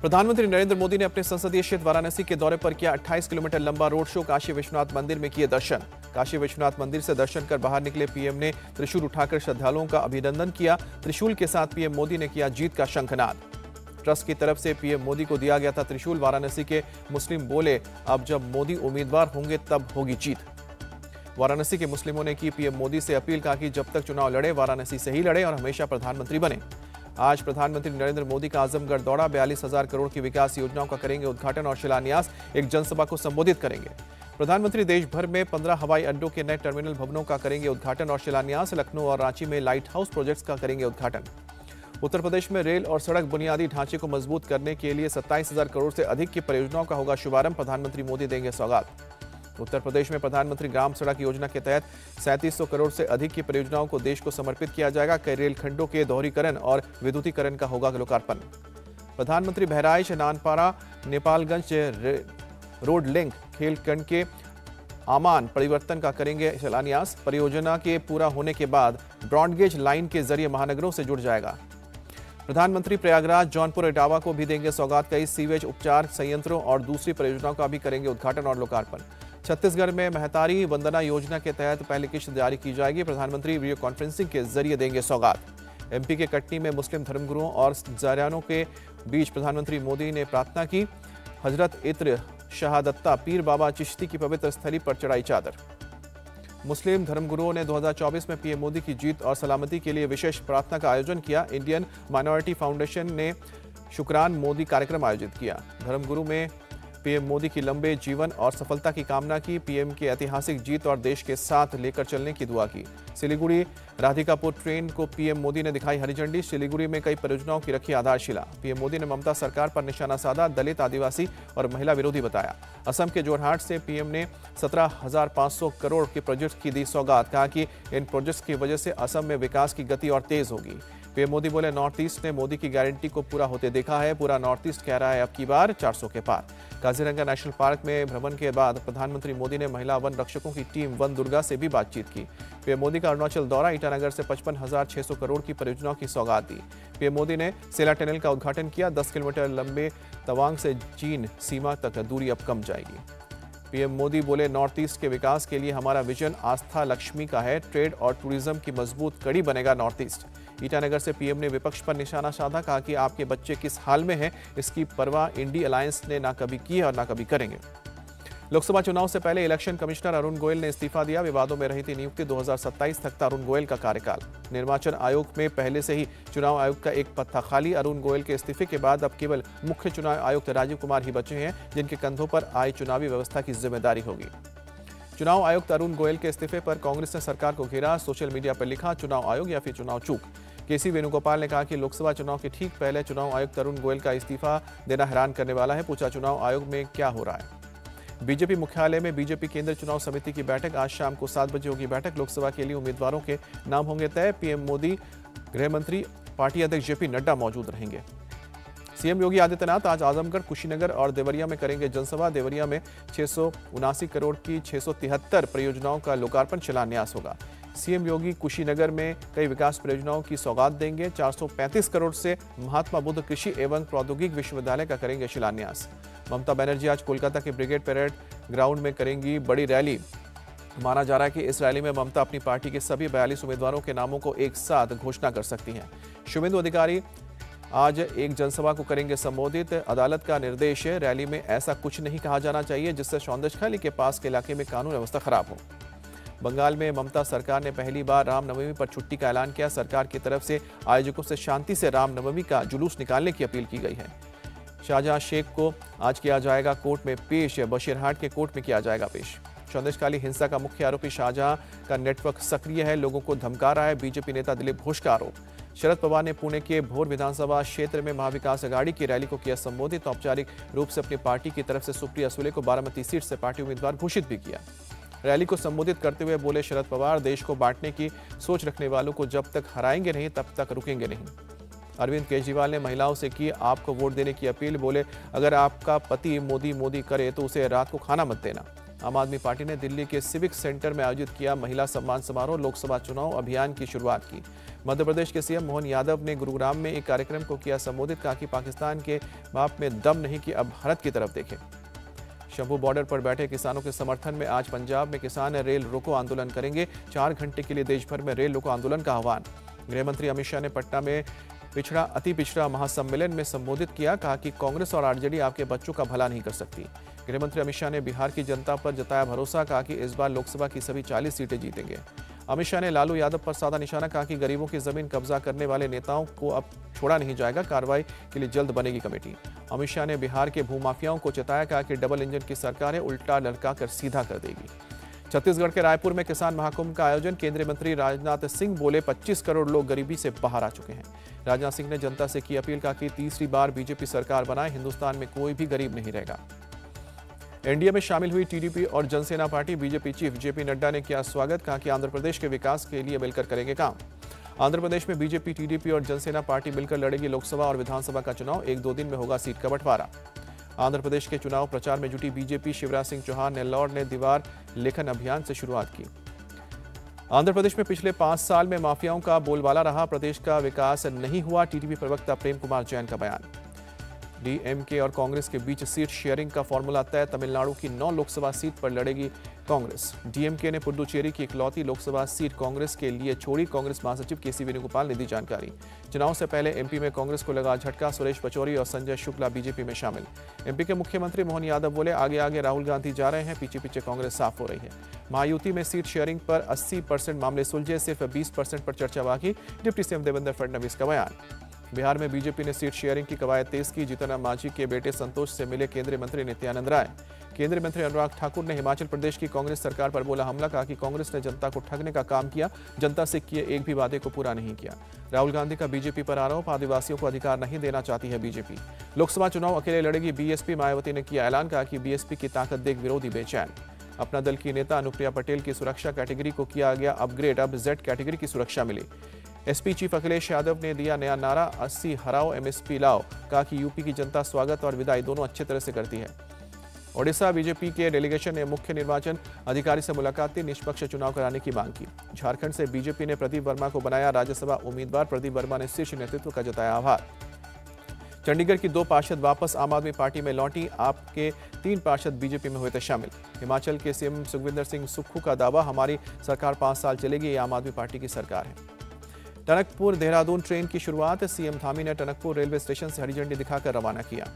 प्रधानमंत्री नरेंद्र मोदी ने अपने संसदीय क्षेत्र वाराणसी के दौरे पर किया 28 किलोमीटर लंबा रोड शो। काशी विश्वनाथ मंदिर में किए दर्शन। काशी विश्वनाथ मंदिर से दर्शन कर बाहर निकले पीएम ने त्रिशूल उठाकर श्रद्धालुओं का अभिनंदन किया। त्रिशूल के साथ पीएम मोदी ने किया जीत का शंखनाद। ट्रस्ट की तरफ़ से पीएम मोदी को दिया गया था त्रिशूल। वाराणसी के मुस्लिम बोले, अब जब मोदी उम्मीदवार होंगे, तब होगी जीत। वाराणसी के मुस्लिमों ने की पीएम मोदी से अपील, कहा कि जब तक चुनाव लड़े, वाराणसी से ही लड़े और हमेशा प्रधानमंत्री बने। आज प्रधानमंत्री नरेंद्र मोदी का आजमगढ़ दौरा, बयालीस हज़ार करोड़ की विकास योजनाओं का करेंगे उद्घाटन और शिलान्यास, एक जनसभा को संबोधित करेंगे। प्रधानमंत्री देश भर में पंद्रह हवाई अड्डों के नए टर्मिनल भवनों का करेंगे उद्घाटन और शिलान्यास, लखनऊ और रांची में लाइट हाउस प्रोजेक्ट्स का करेंगे उद्घाटन। उत्तर प्रदेश में रेल और सड़क बुनियादी ढांचे को मज़बूत करने के लिए सत्ताईस हज़ार करोड़ से अधिक की परियोजनाओं का होगा शुभारंभ, प्रधानमंत्री मोदी देंगे सौगात। उत्तर प्रदेश में प्रधानमंत्री ग्राम सड़क योजना के तहत सैंतीस करोड़ से अधिक की परियोजनाओं को देश को समर्पित किया जाएगा। कई रेलखंडों के दोहरीकरण और विद्युतीकरण का होगा लोकार्पण। प्रधानमंत्री बहराइच, नानपारा, नेपालगंज रोड लिंक, खेलखंड के आमान परिवर्तन का करेंगे शिलान्यास। परियोजना के पूरा होने के बाद ब्रॉडगेज लाइन के ज़रिए महानगरों से जुड़ जाएगा। प्रधानमंत्री प्रयागराज, जौनपुर, इटावा को भी देंगे सौगात। कई सीवेज, उपचार संयंत्रों और दूसरी परियोजनाओं का भी करेंगे उद्घाटन और लोकार्पण। छत्तीसगढ़ में महतारी वंदना योजना के तहत पहली किश्त जारी की जाएगी। प्रधानमंत्री वीडियो कॉन्फ्रेंसिंग के ज़रिए देंगे सौगात। एमपी के कटनी में मुस्लिम धर्मगुरुओं और जारियानों के बीच प्रधानमंत्री मोदी ने प्रार्थना की। हज़रत इत्र शहादत्ता पीर बाबा चिश्ती की पवित्र स्थली पर चढ़ाई चादर। मुस्लिम धर्मगुरुओं ने 2024 में पीएम मोदी की जीत और सलामती के लिए विशेष प्रार्थना का आयोजन किया। इंडियन माइनॉरिटी फाउंडेशन ने शुक्रान मोदी कार्यक्रम आयोजित किया। धर्मगुरु में पीएम मोदी की लंबे जीवन और सफलता की कामना की, पीएम की ऐतिहासिक जीत और देश के साथ लेकर चलने की दुआ की। सिलीगुड़ी, राधिकापुर ट्रेन को पीएम मोदी ने दिखाई हरी झंडी। सिलीगुड़ी में कई परियोजनाओं की रखी आधारशिला। पीएम मोदी ने ममता सरकार पर निशाना साधा, दलित, आदिवासी और महिला विरोधी बताया। असम के जोरहाट से पीएम ने सत्रह करोड़ के प्रोजेक्ट की दी सौगात। कहा कि इन प्रोजेक्ट्स की वजह से असम में विकास की गति और तेज होगी। पीएम मोदी बोले, नॉर्थ ईस्ट ने मोदी की गारंटी को पूरा होते देखा है। पूरा नॉर्थ ईस्ट कह रहा है अब की बार 400 के पार। काजीरंगा नेशनल पार्क में भ्रमण के बाद प्रधानमंत्री मोदी ने महिला वन रक्षकों की टीम वन दुर्गा से भी बातचीत की। पीएम मोदी का अरुणाचल दौरा ईटानगर से पचपन करोड़ की परियोजनाओं की सौगात दी। पीएम मोदी ने सेला टनल का उद्घाटन किया। दस किलोमीटर लंबे तवांग से चीन सीमा तक दूरी अब कम जाएगी। पीएम मोदी बोले, नॉर्थ ईस्ट के विकास के लिए हमारा विजन आस्था लक्ष्मी का है। ट्रेड और टूरिज़्म की मज़बूत कड़ी बनेगा नॉर्थ ईस्ट। ईटानगर से पीएम ने विपक्ष पर निशाना साधा, कहा कि आपके बच्चे किस हाल में हैं, इसकी परवाह इंडी अलायंस ने ना कभी की है और ना कभी करेंगे। लोकसभा चुनाव से पहले इलेक्शन कमिश्नर अरुण गोयल ने इस्तीफा दिया। विवादों में रही थी नियुक्ति 2027 तक था अरुण गोयल का कार्यकाल। निर्वाचन आयोग में पहले से ही चुनाव आयोग का एक पद था खाली। अरुण गोयल के इस्तीफे के बाद अब केवल मुख्य चुनाव आयुक्त राजीव कुमार ही बचे हैं, जिनके कंधों पर आई चुनावी व्यवस्था की ज़िम्मेदारी होगी। चुनाव आयुक्त अरुण गोयल के इस्तीफे पर कांग्रेस ने सरकार को घेरा, सोशल मीडिया पर लिखा, चुनाव आयोग या फिर चुनाव चूक? केसी वेणुगोपाल ने कहा कि लोकसभा चुनाव के ठीक पहले चुनाव आयुक्त अरुण गोयल का इस्तीफा देना हैरान करने वाला है। पूछा, चुनाव आयोग में क्या हो रहा है? बीजेपी मुख्यालय में बीजेपी केंद्र चुनाव समिति की बैठक आज शाम को सात बजे होगी। बैठक लोकसभा के लिए उम्मीदवारों के नाम होंगे तय। पीएम मोदी गृह मंत्री पार्टी अध्यक्ष जेपी नड्डा मौजूद रहेंगे। सीएम योगी आदित्यनाथ आज आजमगढ़, कुशीनगर और देवरिया में करेंगे जनसभा। देवरिया में छह करोड़ की छह सौ तिहत्तर परियोजनाओं का लोकार्पण, शिलान्यास होगा। सीएम योगी कुशीनगर में कई विकास परियोजनाओं की सौगात देंगे। 435 करोड़ से महात्मा बुद्ध कृषि एवं प्रौद्योगिक विश्वविद्यालय का करेंगे शिलान्यास। ममता बनर्जी आज कोलकाता के ब्रिगेड परेड ग्राउंड में करेंगी बड़ी रैली। माना जा रहा है कि इस रैली में ममता अपनी पार्टी के सभी बयालीस उम्मीदवारों के नामों को एक साथ घोषणा कर सकती हैं। शुभेंदु अधिकारी आज एक जनसभा को करेंगे संबोधित। अदालत का निर्देश है, रैली में ऐसा कुछ नहीं कहा जाना चाहिए, जिससे सौंदर्जखाली के पास के इलाके में कानून व्यवस्था खराब हो। बंगाल में ममता सरकार ने पहली बार रामनवमी पर छुट्टी का ऐलान किया। सरकार की तरफ़ से आयोजकों से शांति से रामनवमी का जुलूस निकालने की अपील की गई है। शाहजहां शेख को आज किया जाएगा कोर्ट में पेश, बशीरहाट के कोर्ट में किया जाएगा पेश। संदेशकाली हिंसा का मुख्य आरोपी शाहजहां का नेटवर्क सक्रिय है, लोगों को धमका रहा है। बीजेपी नेता दिलीप घोष का आरोप। शरद पवार ने पुणे के भोर विधानसभा क्षेत्र में महाविकास अघाड़ी की रैली को किया संबोधित। औपचारिक रूप से अपनी पार्टी की तरफ़ से सुप्रिया सुले को बारामती सीट से पार्टी उम्मीदवार घोषित भी किया। रैली को संबोधित करते हुए बोले शरद पवार, देश को बांटने की सोच रखने वालों को जब तक हराएँगे नहीं, तब तक रुकेंगे नहीं। अरविंद केजरीवाल ने महिलाओं से की, आपको वोट देने की अपील, बोले, अगर आपका पति मोदी मोदी करे तो उसे रात को खाना मत देना। आम आदमी पार्टी ने दिल्ली के सिविक सेंटर में आयोजित किया महिला सम्मान समारोह, लोकसभा चुनाव अभियान की शुरुआत की। मध्य प्रदेश के सीएम मोहन यादव ने गुरुग्राम में एक कार्यक्रम को किया संबोधित, कहा कि पाकिस्तान के बाप में दम नहीं कि अब भारत की तरफ़ देखें। शंभू बॉर्डर पर बैठे किसानों के समर्थन में आज पंजाब में किसान रेल रोको आंदोलन करेंगे। चार घंटे के लिए देश भर में रेल रोको आंदोलन का आह्वान। गृहमंत्री अमित शाह ने पटना में पिछड़ा, अति पिछड़ा महासम्मेलन में संबोधित किया, कहा कि कांग्रेस और आरजेडी आपके बच्चों का भला नहीं कर सकती। गृहमंत्री अमित शाह ने बिहार की जनता पर जताया भरोसा, कहा कि इस बार लोकसभा की सभी 40 सीटें जीतेंगे। अमित शाह ने लालू यादव पर सादा निशाना, कहा कि गरीबों की ज़मीन कब्जा करने वाले नेताओं को अब छोड़ा नहीं जाएगा, कार्रवाई के लिए जल्द बनेगी कमेटी। अमित शाह ने बिहार के भूमाफियाओं को चेताया, कहा कि डबल इंजन की सरकार उल्टा लड़का कर सीधा कर देगी। छत्तीसगढ़ के रायपुर में किसान महाकुंभ का आयोजन। केंद्रीय मंत्री राजनाथ सिंह बोले 25 करोड़ लोग गरीबी से बाहर आ चुके हैं। राजनाथ सिंह ने जनता से की अपील कहा कि तीसरी बार बीजेपी सरकार बनाए, हिंदुस्तान में कोई भी गरीब नहीं रहेगा। एनडीए में शामिल हुई टीडीपी और Janasena party, BJP chief JP Nadda ने किया स्वागत, कहा कि आंध्र प्रदेश के विकास के लिए मिलकर करेंगे काम। आंध्र प्रदेश में बीजेपी, टीडीपी और जनसेना पार्टी मिलकर लड़ेगी लोकसभा और विधानसभा का चुनाव, एक दो दिन में होगा सीट का बंटवारा। आंध्र प्रदेश के चुनाव प्रचार में जुटी बीजेपी शिवराज सिंह चौहान नेल्लौर ने दीवार लेखन अभियान से शुरुआत की। आंध्र प्रदेश में पिछले पाँच साल में माफियाओं का बोलबाला रहा, प्रदेश का विकास नहीं हुआ टीटीपी प्रवक्ता प्रेम कुमार जैन का बयान। डीएमके और कांग्रेस के बीच सीट शेयरिंग का फॉर्मूला तय, तमिलनाडु की नौ लोकसभा सीट पर लड़ेगी कांग्रेस। डीएमके ने पुडुचेरी की इकलौती लोकसभा सीट कांग्रेस के लिए छोड़ी। कांग्रेस महासचिव के सी वेणुगोपाल ने दी जानकारी। चुनाव से पहले एमपी में कांग्रेस को लगा झटका, सुरेश पचौरी और संजय शुक्ला बीजेपी में शामिल। एमपी के मुख्यमंत्री मोहन यादव बोले आगे आगे राहुल गांधी जा रहे हैं पीछे पीछे कांग्रेस साफ़ हो रही है। महायुति में सीट शेयरिंग पर 80 परसेंट मामले सुलझे, सिर्फ़ 20 परसेंट पर चर्चा बाकी। डिप्टी सीएम देवेंद्र फडणवीस का बयान। बिहार में बीजेपी ने सीट शेयरिंग की कवायद तेज की, जीतन मांझी के बेटे संतोष से मिले केंद्रीय मंत्री नित्यानंद राय। केंद्रीय मंत्री अनुराग ठाकुर ने हिमाचल प्रदेश की कांग्रेस सरकार पर बोला हमला, कहा कि कांग्रेस ने जनता को ठगने का काम किया, जनता से किए एक भी वादे को पूरा नहीं किया। राहुल गांधी का बीजेपी पर आरोप, आदिवासियों को अधिकार नहीं देना चाहती है बीजेपी। लोकसभा चुनाव अकेले लड़ेगी बीएसपी, मायावती ने किया ऐलान, कहा कि बीएसपी की ताकत देख विरोधी बेचैन। अपना दल की नेता अनुप्रिया पटेल की सुरक्षा कैटेगरी को किया गया अपग्रेड, अब जेड कैटेगरी की सुरक्षा मिली। एसपी चीफ अखिलेश यादव ने दिया नया नारा 80 हराओ, एमएसपी लाओ। कहा कि यूपी की जनता स्वागत और विदाई दोनों अच्छे तरह से करती है। ओडिशा बीजेपी के डेलीगेशन ने मुख्य निर्वाचन अधिकारी से मुलाकात की, निष्पक्ष चुनाव कराने की मांग की। झारखंड से बीजेपी ने प्रदीप वर्मा को बनाया राज्यसभा उम्मीदवार, प्रदीप वर्मा ने शीर्ष नेतृत्व का जताया आभार। चंडीगढ़ की दो पार्षद वापस आम आदमी पार्टी में लौटी, आपके तीन पार्षद बीजेपी में हुए थे शामिल। हिमाचल के सीएम सुखविंदर सिंह सुक्खू का दावा, हमारी सरकार पाँच साल चलेगी, ये आम आदमी पार्टी की सरकार है। टनकपुर देहरादून ट्रेन की शुरुआत। सीएम धामी ने टनकपुर रेलवे स्टेशन से हरी झंडी दिखाकर रवाना किया।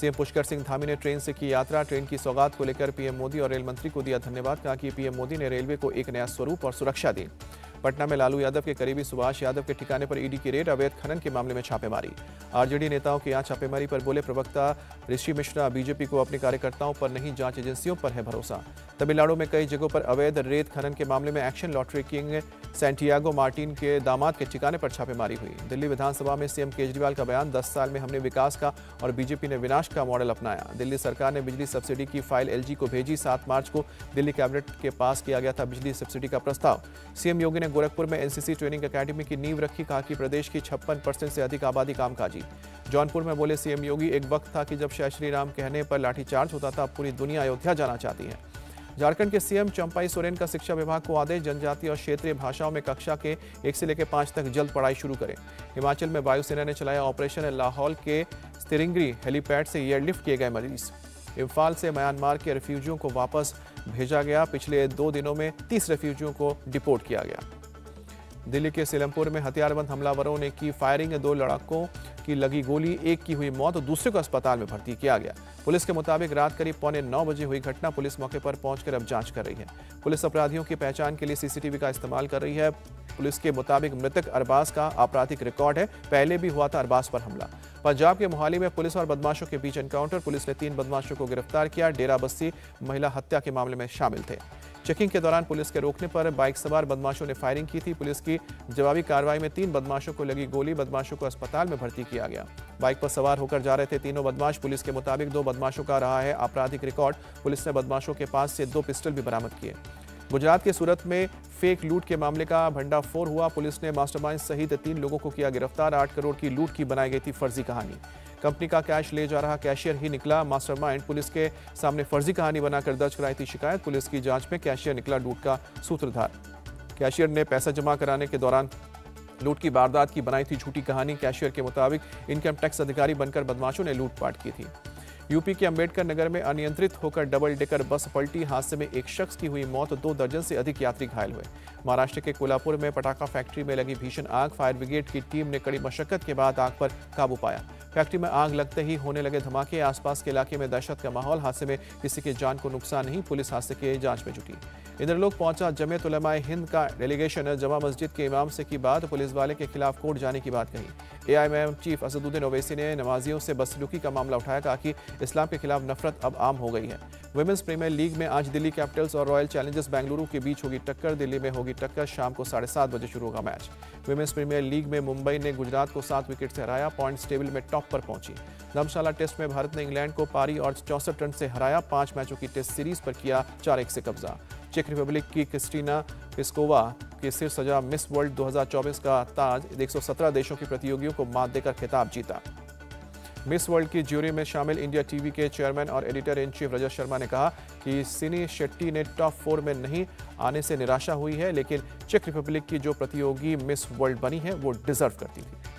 सीएम पुष्कर सिंह धामी ने ट्रेन से की यात्रा, ट्रेन की सौगात को लेकर पीएम मोदी और रेल मंत्री को दिया धन्यवाद, कहा कि पीएम मोदी ने रेलवे को एक नया स्वरूप और सुरक्षा दी। पटना में लालू यादव के करीबी सुभाष यादव के ठिकाने पर ईडी की रेड अवैध खनन के मामले में छापेमारी। आरजेडी नेताओं के यहाँ छापेमारी पर बोले प्रवक्ता ऋषि मिश्रा, बीजेपी को अपने कार्यकर्ताओं पर नहीं, जाँच एजेंसियों पर है भरोसा। तमिलनाडु में कई जगहों पर अवैध रेत खनन के मामले में action lottery king Santiago Martin के दामाद के ठिकाने पर छापेमारी हुई। दिल्ली विधानसभा में सीएम केजरीवाल का बयान 10 साल में हमने विकास का और बीजेपी ने विनाश का मॉडल अपनाया। दिल्ली सरकार ने बिजली सब्सिडी की फ़ाइल एलजी को भेजी, सात मार्च को दिल्ली कैबिनेट के पास किया गया था बिजली सब्सिडी का प्रस्ताव। सीएम योगी ने गोरखपुर में एनसीसी ट्रेनिंग अकेडमी की नींव रखी, कहा कि प्रदेश की छप्पन से अधिक आबादी कामकाजी। जौनपुर में बोले सीएम योगी, एक वक्त था कि जब जय श्री राम कहने पर लाठीचार्ज होता था पूरी दुनिया अयोध्या जाना चाहती है। झारखंड के सीएम चंपाई सोरेन का शिक्षा विभाग को आदेश जनजाति और क्षेत्रीय भाषाओं में कक्षा के एक से लेकर पाँच तक जल्द पढ़ाई शुरू करें। हिमाचल में वायुसेना ने चलाया ऑपरेशन लाहौल के स्तिरिंगरी हेलीपैड से एयरलिफ्ट किए गए मरीज़। इम्फाल से म्यांमार के रेफ्यूजियों को वापस भेजा गया। पिछले दो दिनों में तीस रेफ्यूजियों को डिपोर्ट किया गया। दिल्ली के सीलमपुर में हथियारबंद हमलावरों ने की फायरिंग, दो लड़कों की लगी गोली, एक की हुई मौत और दूसरे को अस्पताल में भर्ती किया गया। पुलिस के मुताबिक रात करीब पौने नौ बजे हुई घटना पुलिस मौके पर पहुंचकर अब जाँच कर रही है। पुलिस अपराधियों की पहचान के लिए सीसीटीवी का इस्तेमाल कर रही है। पुलिस के मुताबिक मृतक अरबाज का आपराधिक रिकॉर्ड है। पहले भी हुआ था अरबाज पर हमला। पंजाब के मोहाली में पुलिस और बदमाशों के बीच एनकाउंटर पुलिस ने तीन बदमाशों को गिरफ़्तार किया। डेरा बस्ती महिला हत्या के मामले में शामिल थे। चेकिंग के दौरान पुलिस के रोकने पर बाइक सवार बदमाशों ने फायरिंग की थी। पुलिस की जवाबी कार्रवाई में तीन बदमाशों को लगी गोली। बदमाशों को अस्पताल में भर्ती किया गया। बाइक पर सवार होकर जा रहे थे तीनों बदमाश। पुलिस के मुताबिक दो बदमाशों का रहा है आपराधिक रिकॉर्ड। पुलिस ने बदमाशों के पास से दो पिस्टल भी बरामद किए। गुजरात के सूरत में फेक लूट के मामले का भंडाफोड़ हुआ। पुलिस ने मास्टरमाइंड सहित तीन लोगों को किया गिरफ़्तार। आठ करोड़ की लूट की बनाई गई थी फर्जी कहानी। कंपनी का कैश ले जा रहा कैशियर ही निकला। मास्टरमाइंड पुलिस के सामने फर्जी कहानी बनाकर दर्ज कराई थी शिकायत। पुलिस की जाँच में कैशियर निकला लूट का सूत्रधार। कैशियर ने पैसा जमा कराने के दौरान लूट की वारदात की बनाई थी झूठी कहानी। कैशियर के मुताबिक इनकम टैक्स अधिकारी बनकर बदमाशों ने लूटपाट की थी। यूपी के अंबेडकर नगर में अनियंत्रित होकर डबल डेकर बस पलटी। हादसे में एक शख्स की हुई मौत, दो दर्जन से अधिक यात्री घायल हुए। महाराष्ट्र के कोल्हापुर में पटाखा फैक्ट्री में लगी भीषण आग। फायर ब्रिगेड की टीम ने कड़ी मशक्कत के बाद आग पर काबू पाया। फैक्ट्री में आग लगते ही होने लगे धमाके। आसपास के इलाके में दहशत का माहौल। हादसे में किसी की जान को नुकसान नहीं, पुलिस हादसे की जाँच में जुटी। इंद्रलोक पहुँचा जमेत उलमाए हिंद का डेलीगेशन। जमा मस्जिद के इमाम से की बात, पुलिस वाले के खिलाफ कोर्ट जाने की बात कही। एआईएमएम चीफ असदुद्दीन ओवैसी ने नमाजियों से बसलुकी का मामला उठाया, कहा कि इस्लाम के खिलाफ नफरत अब आम हो गई है। वुमेन्स प्रीमियर लीग में आज दिल्ली कैपिटल्स और रॉयल चैलेंजर्स बेंगलुरु के बीच होगी टक्कर। दिल्ली में होगी टक्कर। शाम को साढ़े सात बजे शुरू होगा मैच। वुमेन्स प्रीमियर लीग में मुंबई ने गुजरात को सात विकेट से हराया पॉइंट्स टेबल में टॉप पर पहुँची। धर्मशाला टेस्ट में भारत ने इंग्लैंड को पारी और चौसठ रन से हराया, पाँच मैचों की टेस्ट सीरीज़ पर किया चार एक से कब्जा। चेक रिपब्लिक की क्रिस्टीना पिस्कोवा की सिर सजा मिस वर्ल्ड 2024 का ताज। 117 देशों के प्रतियोगियों को मात देकर खिताब जीता। मिस वर्ल्ड की ज्यूरी में शामिल इंडिया टीवी के चेयरमैन और editor in chief Rajat Sharma ने कहा कि सिनी शेट्टी ने टॉप फोर में नहीं आने से निराशा हुई है, लेकिन चेक रिपब्लिक की जो प्रतियोगी मिस वर्ल्ड बनी है, वो डिजर्व करती थी।